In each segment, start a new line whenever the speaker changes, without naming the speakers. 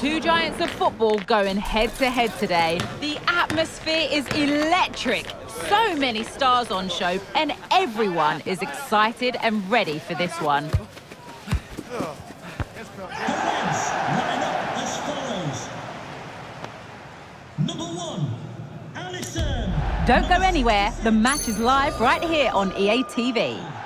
Two giants of football going head to head today. The atmosphere is electric. So many stars on show, and everyone is excited and ready for this one. Don't go anywhere. The match is live right here on EA TV.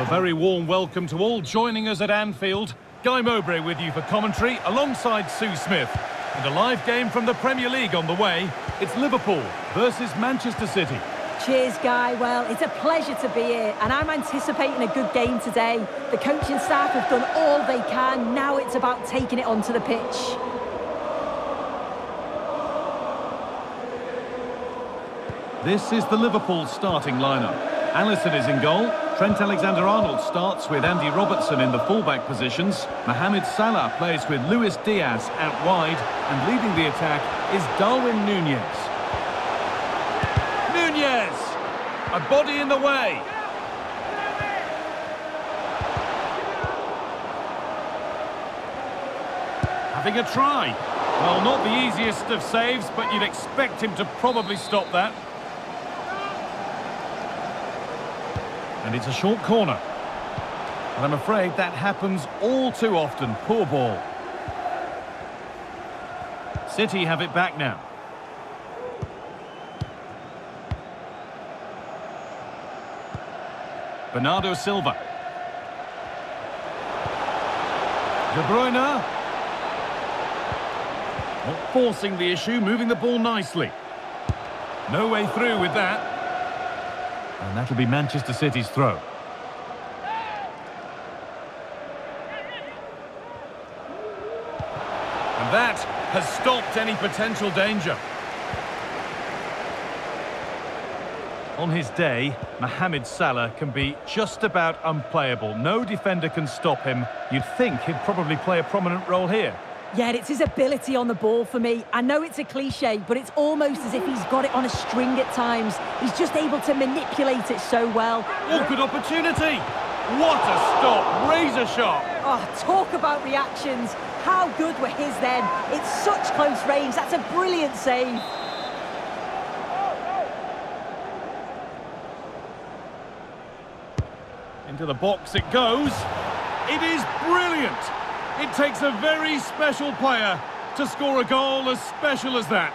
Well, a very warm welcome to all joining us at Anfield. Guy Mowbray with you for commentary alongside Sue Smith. And a live game from the Premier League on the way. It's Liverpool versus Manchester City.
Cheers, Guy. Well, it's a pleasure to be here, and I'm anticipating a good game today. The coaching staff have done all they can. Now it's about taking it onto the pitch.
This is the Liverpool starting lineup. Alisson is in goal. Trent Alexander-Arnold starts with Andy Robertson in the fullback positions. Mohamed Salah plays with Luis Diaz out wide. And leading the attack is Darwin Nunez. Nunez! A body in the way. Having a try. Well, not the easiest of saves, but you'd expect him to probably stop that. And it's a short corner. And I'm afraid that happens all too often. Poor ball. City have it back now. Bernardo Silva. De Bruyne. Not forcing the issue, moving the ball nicely. No way through with that. And that'll be Manchester City's throw. And that has stopped any potential danger. On his day, Mohamed Salah can be just about unplayable. No defender can stop him. You'd think he'd probably play a prominent role here.
Yeah, it's his ability on the ball for me. I know it's a cliche, but it's almost as if he's got it on a string at times. He's just able to manipulate it so well.
Oh, good opportunity! What a stop! Razor sharp!
Oh, talk about reactions. How good were his then? It's such close range. That's a brilliant save.
Into the box it goes. It is brilliant! It takes a very special player to score a goal as special as that.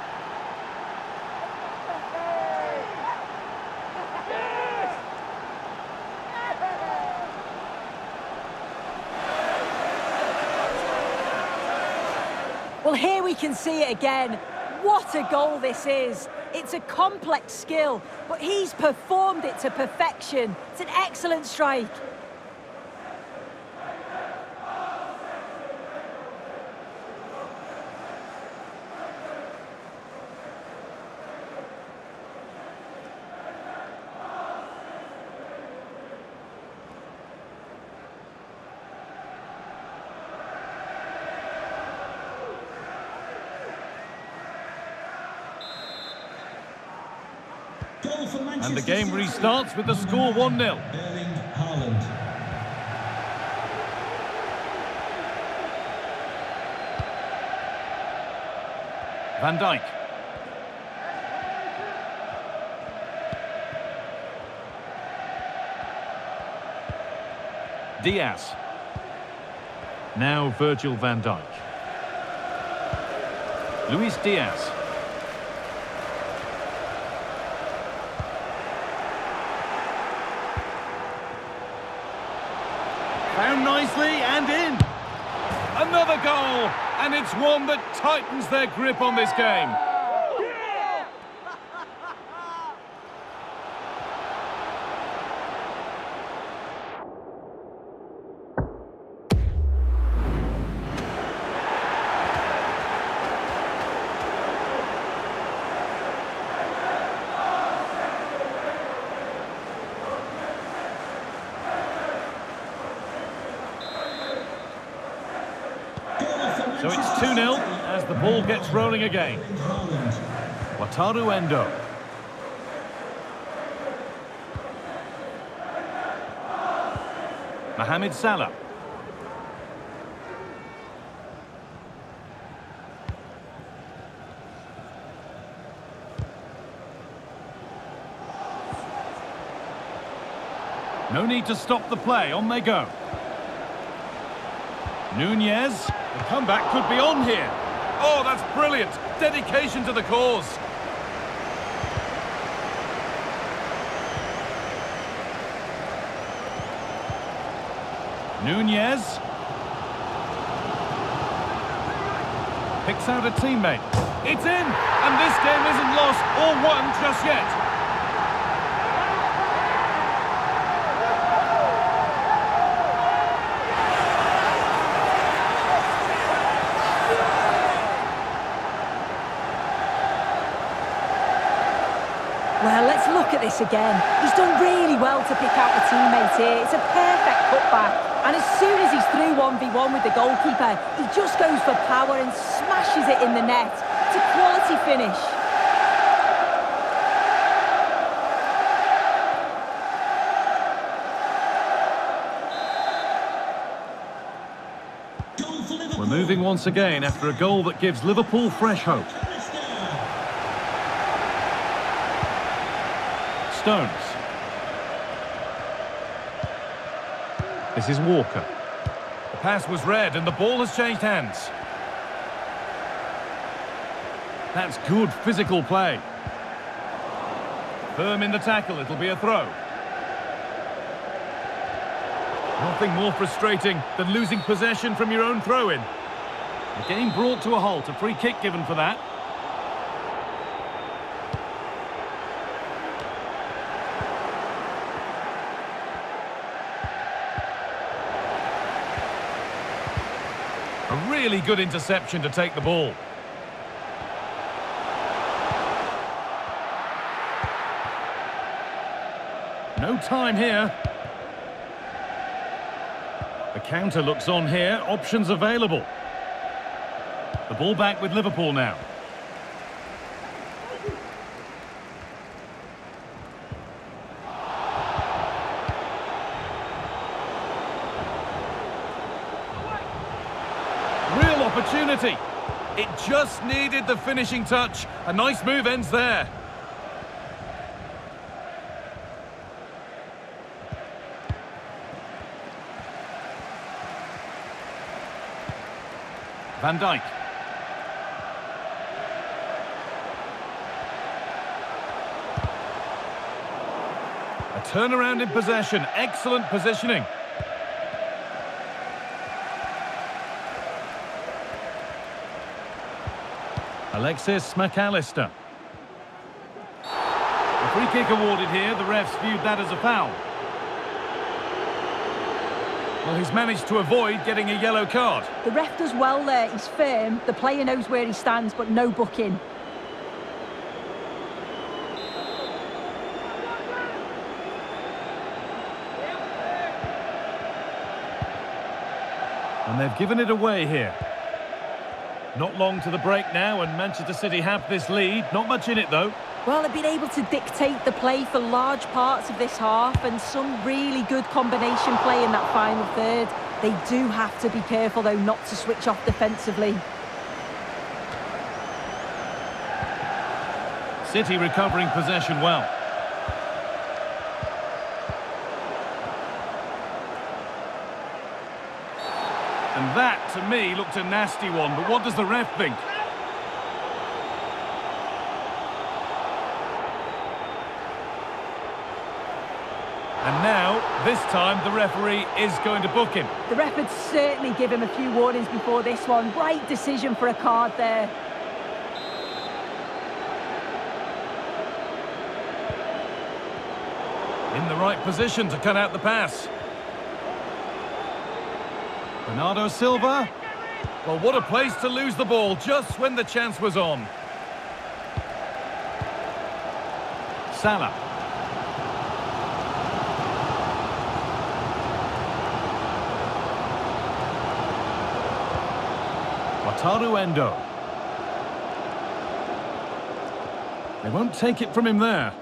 Well, here we can see it again. What a goal this is. It's a complex skill, but he's performed it to perfection. It's an excellent strike.
And the game restarts with the score 1-0.
Erling Haaland.
Van Dijk. Diaz. Now Virgil van Dijk. Luis Diaz. Found nicely and in. Another goal, and it's one that tightens their grip on this game. gets rolling again. Wataru Endo. Mohamed Salah. No need to stop the play, on they go. Nunez, the comeback could be on here. Oh, that's brilliant. Dedication to the cause. Nunez. Picks out a teammate. It's in! And this game isn't lost or won just yet.
Well, let's look at this again. He's done really well to pick out the teammate here. It's a perfect cutback. And as soon as he's through 1v1 with the goalkeeper, he just goes for power and smashes it in the net. It's a quality finish.
We're moving once again after a goal that gives Liverpool fresh hope. Stones. This is Walker. The pass was read and the ball has changed hands. That's good physical play. Firm in the tackle, it'll be a throw. Nothing more frustrating than losing possession from your own throw-in. The game brought to a halt, a free kick given for that. Really good interception to take the ball. No time here. The counter looks on here, options available. The ball back with Liverpool now. Real opportunity. It just needed the finishing touch. A nice move ends there. Van Dijk. A turnaround in possession. Excellent positioning. Alexis Mac Allister. A free kick awarded here. The refs viewed that as a foul. Well, he's managed to avoid getting a yellow card.
The ref does well there. He's firm. The player knows where he stands, but no booking.
And they've given it away here. Not long to the break now, and Manchester City have this lead. Not much in it, though.
Well, they've been able to dictate the play for large parts of this half and some really good combination play in that final third. They do have to be careful, though, not to switch off defensively.
City recovering possession well. And that, to me, looked a nasty one. But what does the ref think? And now, this time, the referee is going to book him.
The ref would certainly give him a few warnings before this one. Right decision for a card there.
In the right position to cut out the pass. Bernardo Silva. Well, what a place to lose the ball just when the chance was on. Salah. Wataru Endo. They won't take it from him there.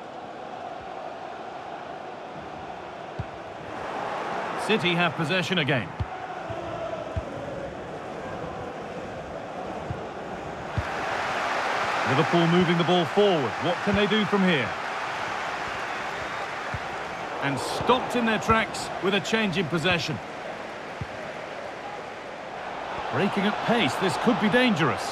City have possession again. Liverpool moving the ball forward. What can they do from here? and stopped in their tracks with a change in possession. Breaking at pace, this could be dangerous.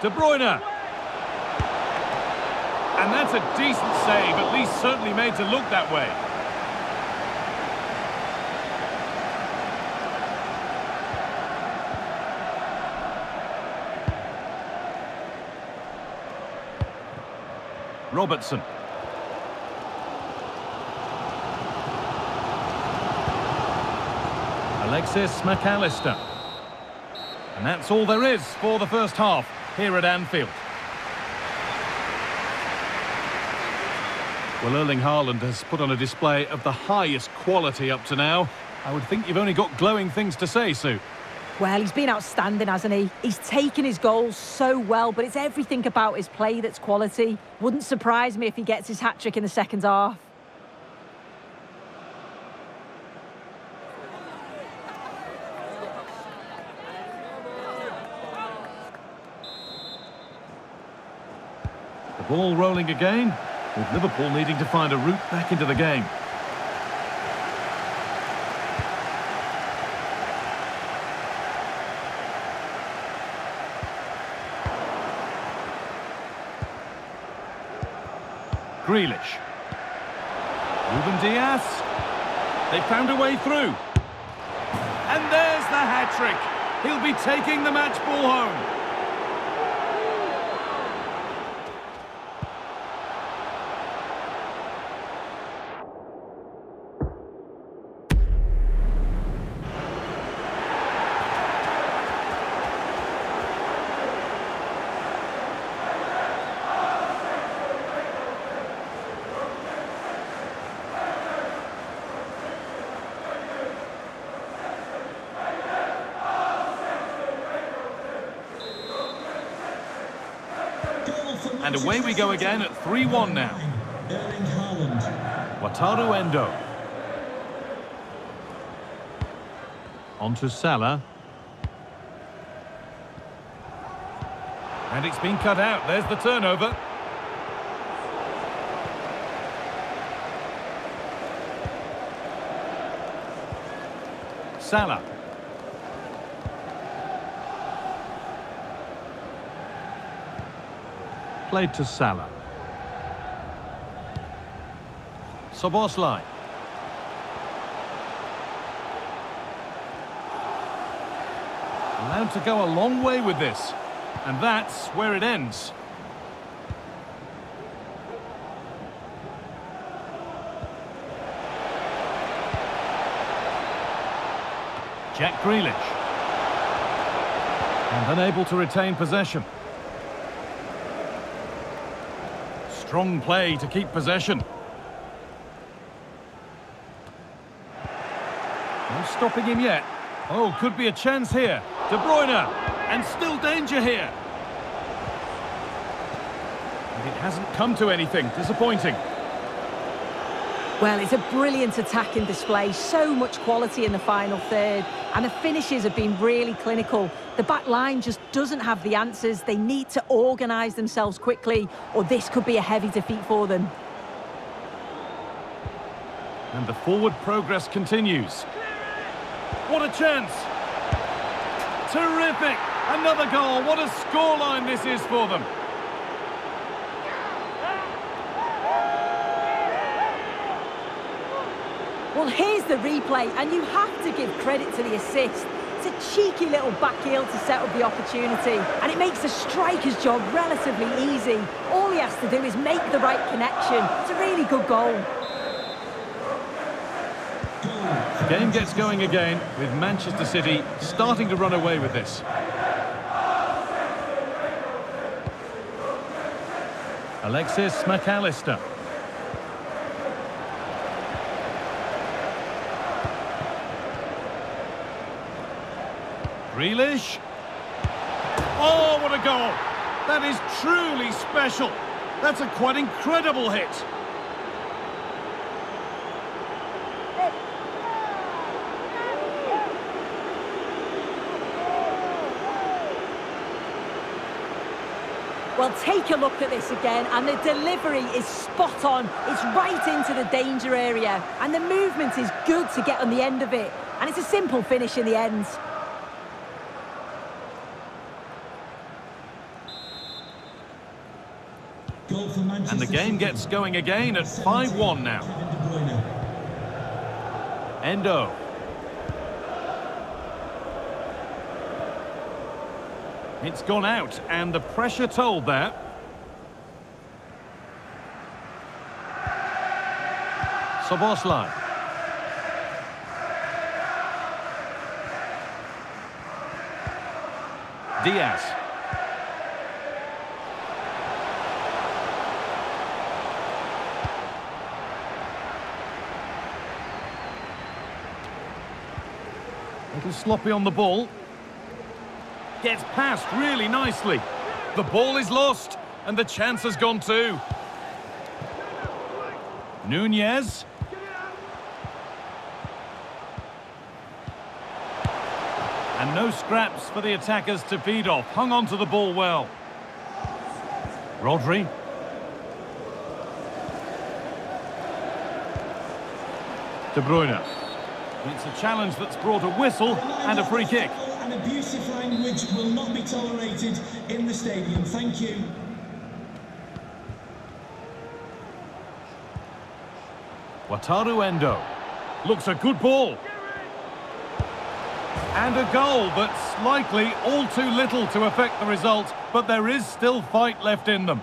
De Bruyne. And that's a decent save, at least certainly made to look that way. Robertson. Alexis Mac Allister. And that's all there is for the first half here at Anfield. Well, Erling Haaland has put on a display of the highest quality up to now. I would think you've only got glowing things to say, Sue.
Well, he's been outstanding, hasn't he? He's taken his goals so well, but it's everything about his play that's quality. Wouldn't surprise me if he gets his hat-trick in the second half.
The ball rolling again, with Liverpool needing to find a route back into the game. Grealish. Ruben Dias. They found a way through. And there's the hat-trick. He'll be taking the match ball home. And away we go again at 3-1 now. Wataru Endo. On to Salah. And it's been cut out. There's the turnover. Salah. Played to Salah. Szoboszlai. Allowed to go a long way with this. And that's where it ends. Jack Grealish. And unable to retain possession. Strong play to keep possession. No stopping him yet. Oh, could be a chance here. De Bruyne, and still danger here. It hasn't come to anything. Disappointing.
Well, it's a brilliant attacking display. So much quality in the final third. And the finishes have been really clinical. The back line just doesn't have the answers. They need to organise themselves quickly, or this could be a heavy defeat for them.
And the forward progress continues. What a chance! Terrific! Another goal. What a scoreline this is for them.
Well, here's the replay, and you have to give credit to the assist. It's a cheeky little back heel to set up the opportunity, and it makes the striker's job relatively easy. All he has to do is make the right connection. It's a really good goal.
The game gets going again with Manchester City starting to run away with this. Alexis Mac Grealish. Oh, what a goal! That is truly special. That's a quite incredible hit.
Well, take a look at this again, and the delivery is spot on. It's right into the danger area, and the movement is good to get on the end of it. And it's a simple finish in the end.
And the game gets going again at 5-1 now. Endo. It's gone out, and the pressure told there. Szoboszlai. Diaz. Little sloppy on the ball. Gets past really nicely. The ball is lost, and the chance has gone too. Nunez. And no scraps for the attackers to feed off. Hung on to the ball well. Rodri. De Bruyne. It's a challenge that's brought a whistle and a free kick.
And abusive language will not be tolerated in the stadium. Thank you.
Wataru Endo. Looks a good ball. And a goal, but likely all too little to affect the result. But there is still fight left in them.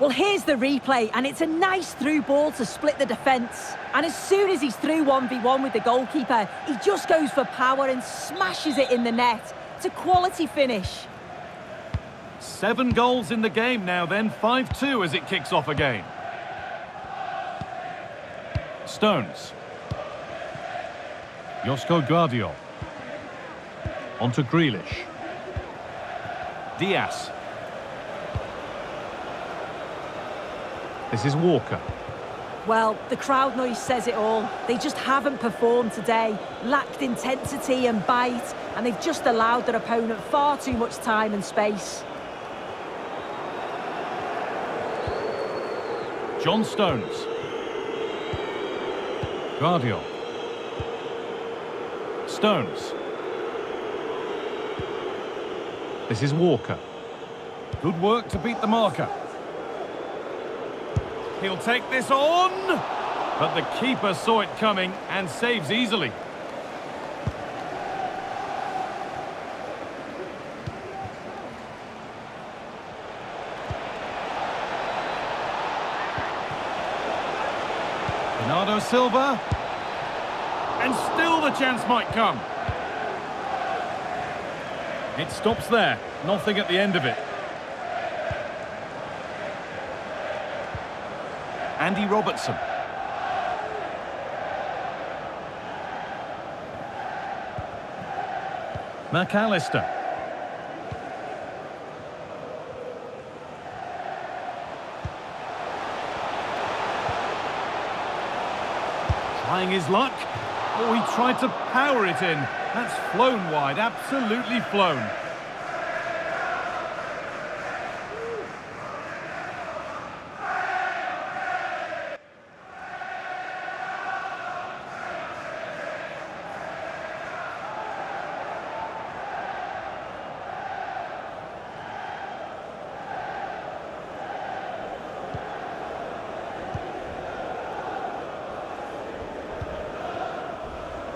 Well, here's the replay, and it's a nice through ball to split the defence. And as soon as he's through 1v1 with the goalkeeper, he just goes for power and smashes it in the net. It's a quality finish.
Seven goals in the game now then, 5-2 as it kicks off again. Stones. Josko Gvardiol. On to Grealish. Diaz. This is Walker.
Well, the crowd noise says it all. They just haven't performed today, lacked intensity and bite, and they've just allowed their opponent far too much time and space.
John Stones. Gvardiol. Stones. This is Walker. Good work to beat the marker. He'll take this on! But the keeper saw it coming and saves easily. Bernardo Silva. And still the chance might come. It stops there. Nothing at the end of it. Andy Robertson. Mac Allister. Trying his luck. Oh, he tried to power it in. That's flown wide, absolutely flown.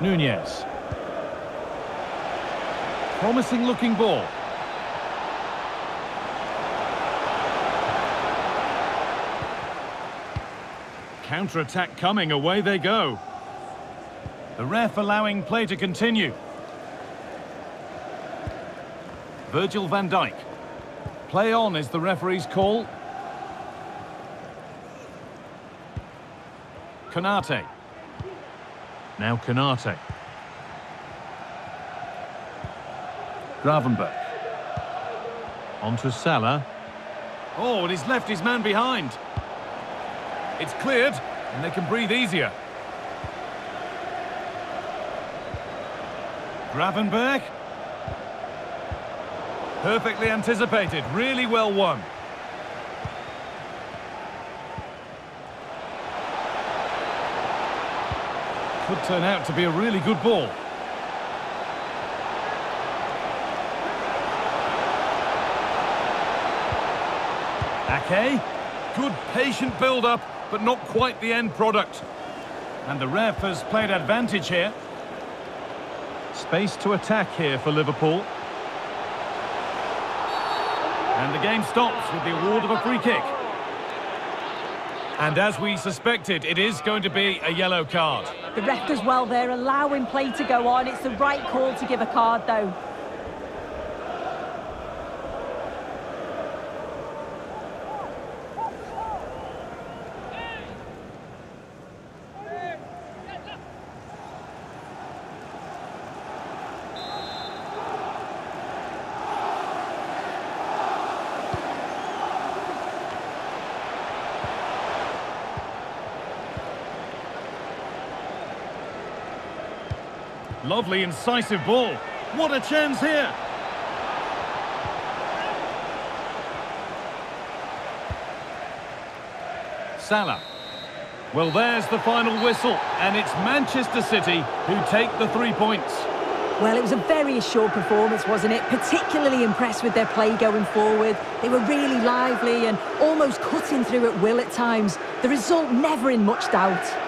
Nunez. Promising looking ball. Counter-attack coming, away they go. The ref allowing play to continue. Virgil van Dijk. Play on is the referee's call. Konate. Now Konate. Gravenberg. On to Salah. Oh, and he's left his man behind. It's cleared, and they can breathe easier. Gravenberg. Perfectly anticipated, really well won. Could turn out to be a really good ball. Ake. Good patient build-up, but not quite the end product. And the ref has played advantage here. Space to attack here for Liverpool. And the game stops with the award of a free kick. And as we suspected, it is going to be a yellow card.
The ref does well there, allowing play to go on. It's the right call to give a card, though.
Lovely incisive ball. What a chance here. Salah. Well, there's the final whistle, and it's Manchester City who take the three points.
Well, it was a very assured performance, wasn't it? Particularly impressed with their play going forward. They were really lively and almost cutting through at will at times. The result never in much doubt.